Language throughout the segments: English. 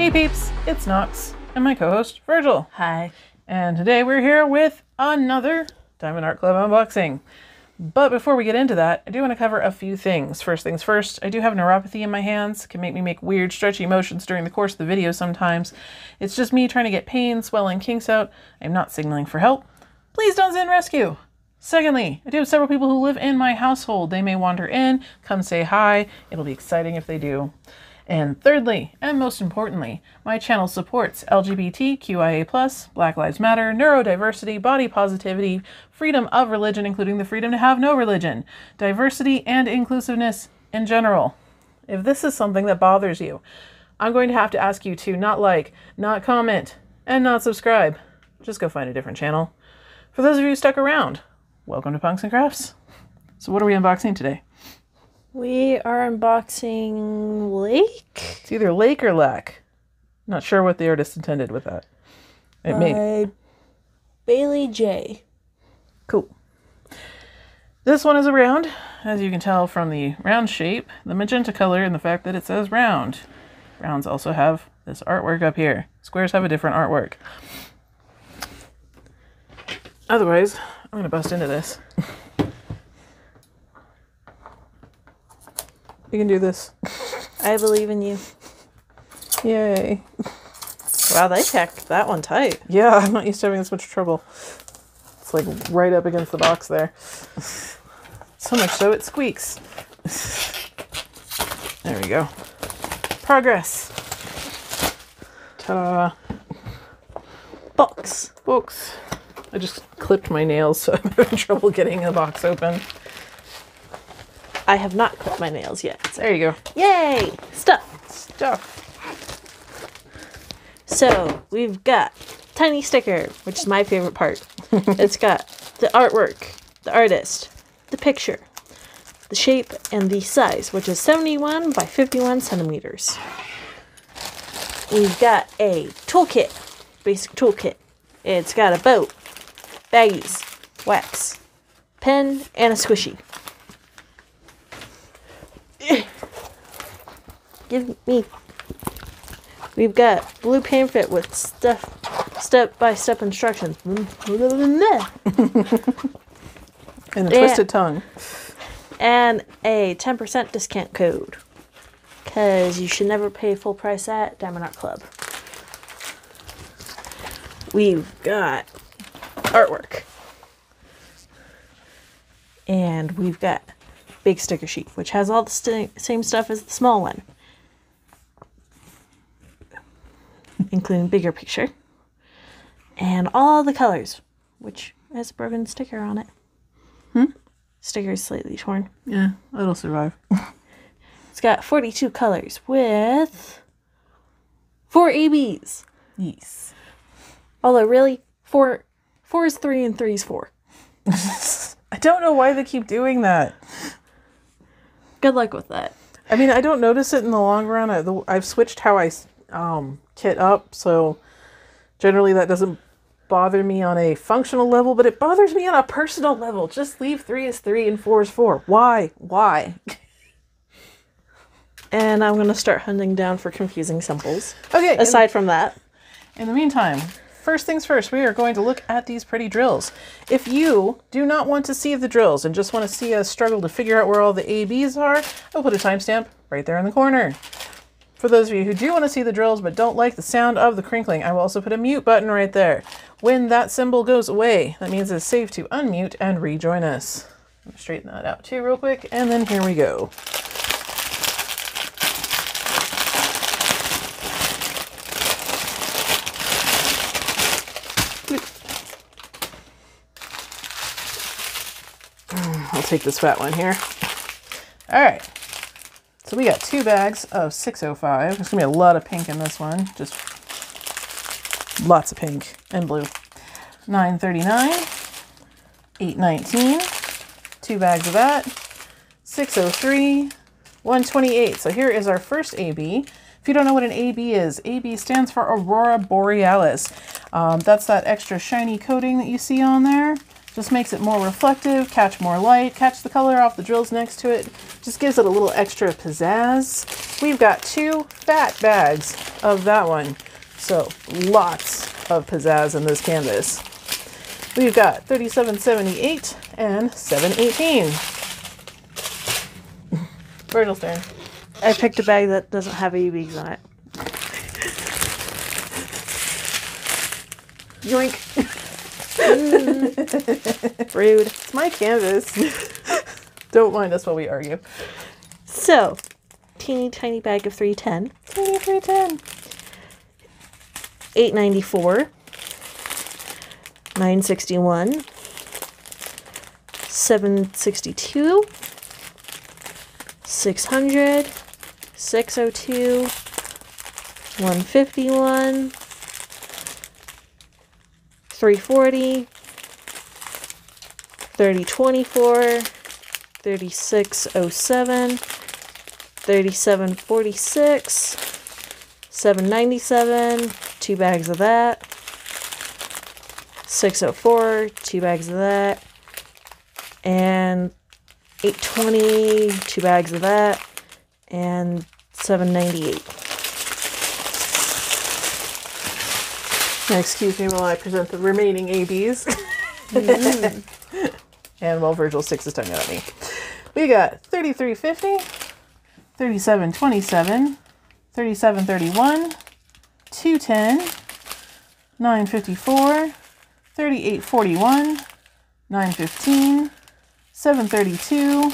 Hey peeps, it's Nox and my co-host Virgil. Hi. And today we're here with another Diamond Art Club unboxing. But before we get into that, I do want to cover a few things. First things first, I do have neuropathy in my hands. It can make me make weird stretchy motions during the course of the video sometimes. It's just me trying to get pain, swelling, kinks out. I'm not signaling for help. Please don't send rescue. Secondly, I do have several people who live in my household. They may wander in, come say hi. It'll be exciting if they do. And thirdly, and most importantly, my channel supports LGBTQIA, Black Lives Matter, neurodiversity, body positivity, freedom of religion, including the freedom to have no religion, diversity, and inclusiveness in general. If this is something that bothers you, I'm going to have to ask you to not like, not comment, and not subscribe. Just go find a different channel. For those of you stuck around, welcome to Punks and Crafts. So, what are we unboxing today? We are unboxing Lake It's either Lake or Lack. Not sure what the artist intended with that. It may. Uh, Baylee Jae. Cool. This one is a round, as you can tell from the round shape, the magenta color, and the fact that it says round. Rounds also have this artwork up here. Squares have a different artwork. Otherwise, I'm going to bust into this. You can do this. I believe in you. Yay. Wow, they packed that one tight. Yeah, I'm not used to having this much trouble. It's like right up against the box there. So much so it squeaks. There we go. Progress. Ta-da. Box. Books. I just clipped my nails, so I'm having trouble getting the box open. I have not clipped my nails yet. So. There you go. Yay! Stuff. Stuff. So we've got tiny sticker, which is my favorite part. it's got the artwork, the artist, the picture, the shape, and the size, which is 71 by 51 centimeters. We've got a toolkit, basic toolkit. It's got a boat, baggies, wax, pen, and a squishy. Give me. We've got blue pamphlet with stuff, step-by-step instructions. Mm, and a twisted tongue. and a 10% discount code. Because you should never pay full price at Diamond Art Club. We've got artwork. And we've got big sticker sheet, which has all the st- same stuff as the small one, including bigger picture. And all the colors, which has a broken sticker on it. Hmm? Sticker is slightly torn. Yeah, it'll survive. It's got 42 colors with four ABs. yes. Although, really, four, four is three and three is four. I don't know why they keep doing that. Good luck with that. I mean, I don't notice it in the long run. I, the, I've switched how I um, kit up, so generally that doesn't bother me on a functional level, but it bothers me on a personal level. Just leave three as three and four as four. Why? Why? And I'm going to start hunting down for confusing symbols. Okay. in- Aside from that, In the meantime, first things first, we are going to look at these pretty drills. If you do not want to see the drills and just want to see us struggle to figure out where all the ABs are, I'll put a timestamp right there in the corner. For those of you who do want to see the drills but don't like the sound of the crinkling, I will also put a mute button right there. When that symbol goes away, that means it's safe to unmute and rejoin us. Straighten that out too real quick, and then here we go. Hmm, I'll take this fat one here. All right. So we got two bags of 605. There's gonna be a lot of pink in this one. Just lots of pink and blue. 939, 819, two bags of that, 603, 128. So here is our first AB. If you don't know what an AB is, AB stands for Aurora Borealis. Um, that's that extra shiny coating that you see on there. Just makes it more reflective, catch more light, catch the color off the drills next to it. Just gives it a little extra pizzazz. We've got two fat bags of that one. So lots of pizzazz in this canvas. We've got 3778 and 718. Virgil's turn. I picked a bag that doesn't have ABs on it. Yoink. Rude. It's my canvas. Don't mind us while we argue. So, teeny tiny bag of 310, 310. 894, 961, 762, 600, 602, 151, 340, 3024, 3607, 3746, 797, two bags of that. 604, two bags of that. And 820, two bags of that. And 798. Excuse me while I present the remaining ABs. Mm. and while Virgil sticks his tongue out at me. We got 3350, 3727, 3731, 210, 954, 3841, 915, 732,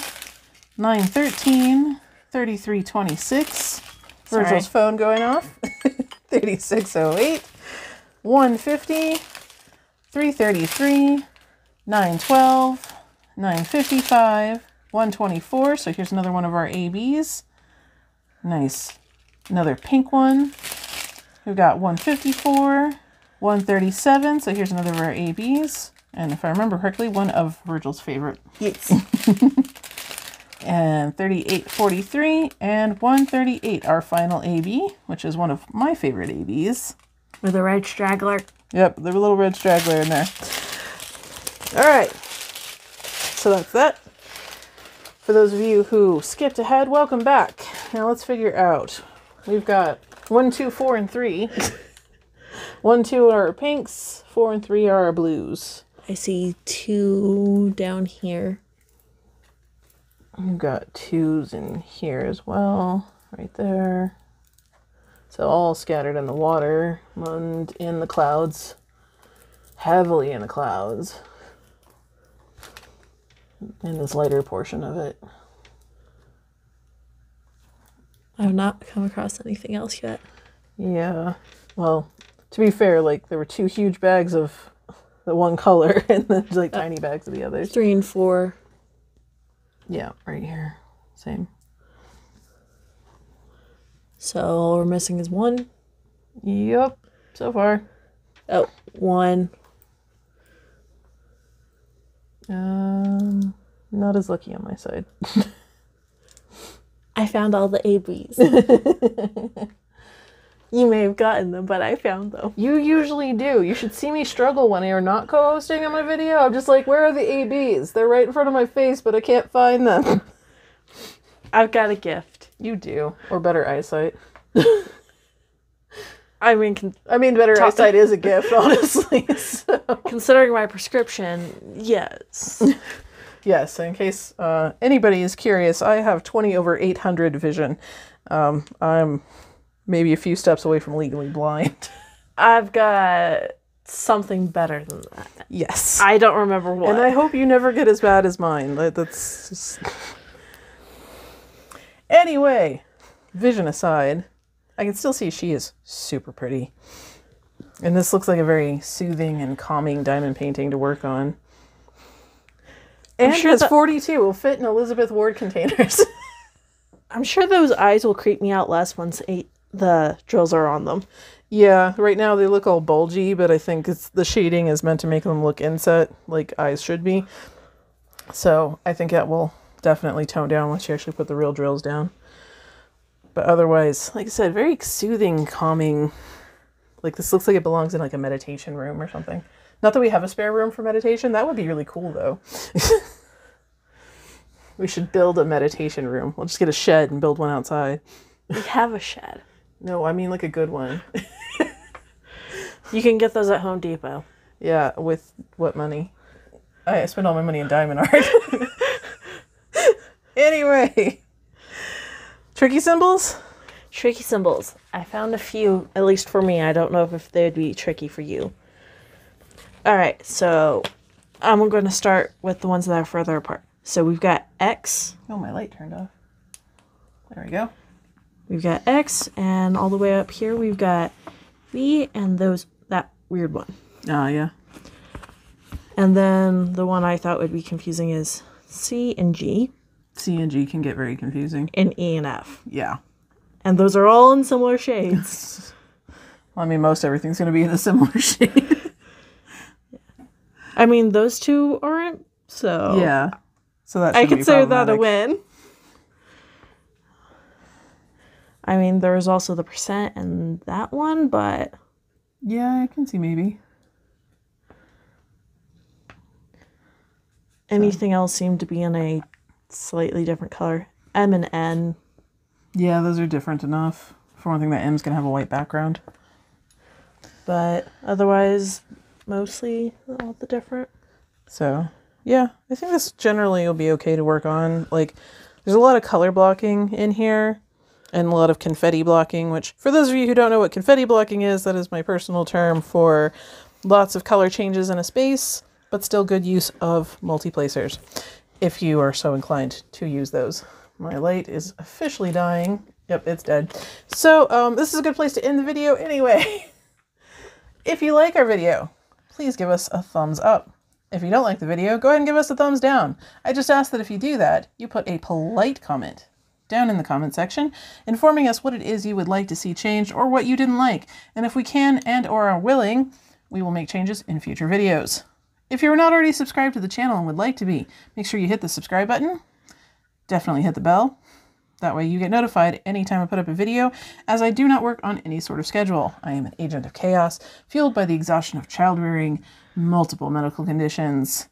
913, 3326. Virgil's phone going off. 3608, 150, 333, 912, 955, 124. So here's another one of our ABs. Nice. Another pink one. We've got 154, 137. So here's another of our ABs. And if I remember correctly, one of Virgil's favorite. Yes. And 3843 and 138, our final AB, which is one of my favorite ABs. With a red straggler. Yep, the little red straggler in there. All right. So that's that. For those of you who skipped ahead, welcome back. Now let's figure out. We've got one, two, four, and three. one, two are our pinks. Four and three are our blues. I see two down here. We've got twos in here as well, right there. So all scattered in the water and in the clouds, heavily in the clouds. In this lighter portion of it. I have not come across anything else yet. Yeah. Well, to be fair, like there were two huge bags of the one color and then like uh, tiny bags of the others. Three and four. Yeah, right here. Same. So all we're missing is one. Yep. So far. Oh, one. Um not as lucky on my side. I found all the ABs. you may have gotten them, but I found them. You usually do. You should see me struggle when you're not co-hosting on my video. I'm just like, where are the ABs? They're right in front of my face, but I can't find them. I've got a gift. You do, or better eyesight. I mean, con- I mean, better Top- eyesight is a gift, honestly. So. considering my prescription, yes. Yes, in case uh, anybody is curious, I have 20 over 800 vision. Um, I'm maybe a few steps away from legally blind. I've got something better than that. Yes. I don't remember what. And I hope you never get as bad as mine. That's just... Anyway, vision aside, I can still see she is super pretty. And this looks like a very soothing and calming diamond painting to work on. And sure has that- 42 will fit in Elizabeth Ward containers. I'm sure those eyes will creep me out less once eight, the drills are on them. yeah, right now they look all bulgy, but I think it's the shading is meant to make them look inset like eyes should be. So I think that will definitely tone down once you actually put the real drills down. But otherwise, like I said, very soothing, calming. Like this looks like it belongs in like a meditation room or something. Not that we have a spare room for meditation. That would be really cool though. we should build a meditation room. We'll just get a shed and build one outside. We have a shed. No, I mean like a good one. You can get those at Home Depot. yeah, with what money? I spend all my money in diamond art. anyway, tricky symbols. Tricky symbols. I found a few, at least for me. I don't know if they would be tricky for you. All right, so I'm going to start with the ones that are further apart. So we've got X, Oh, my light turned off. There we go. we've got X, and all the way up here we've got V and those that weird one. Oh yeah. And then the one I thought would be confusing is C and G C and G can get very confusing. and E and F. Yeah. And those are all in similar shades. Well, I mean, most everything's going to be in a similar shade. I mean, those two aren't, so yeah. So that I consider that a win. I mean, there was also the percent and that one, but Yeah, I can see maybe. anything else seemed to be in a slightly different color. M and N. Yeah, those are different enough. For one thing, that M's gonna have a white background. But otherwise, mostly all the different. So, yeah, I think this generally will be okay to work on. Like, there's a lot of color blocking in here and a lot of confetti blocking, which, for those of you who don't know what confetti blocking is, that is my personal term for lots of color changes in a space, but still good use of multi-placers if you are so inclined to use those. My light is officially dying. Yep, it's dead. So, um, this is a good place to end the video anyway. if you like our video, please give us a thumbs up. If you don't like the video, go ahead and give us a thumbs down. I just ask that if you do that, you put a polite comment down in the comment section informing us what it is you would like to see changed or what you didn't like. And if we can and or are willing, we will make changes in future videos. If you're not already subscribed to the channel and would like to be, make sure you hit the subscribe button. Definitely hit the bell. That way you get notified anytime I put up a video, as I do not work on any sort of schedule. I am an agent of chaos, fueled by the exhaustion of child rearing, multiple medical conditions,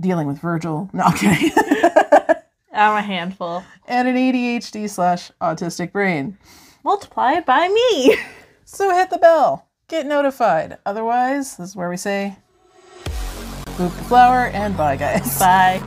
dealing with Virgil, no, I'm kidding, I'm a handful. and an ADHD slash autistic brain. Multiplied by me. So hit the bell, get notified. Otherwise, this is where we say, the flower, and bye, guys. Bye.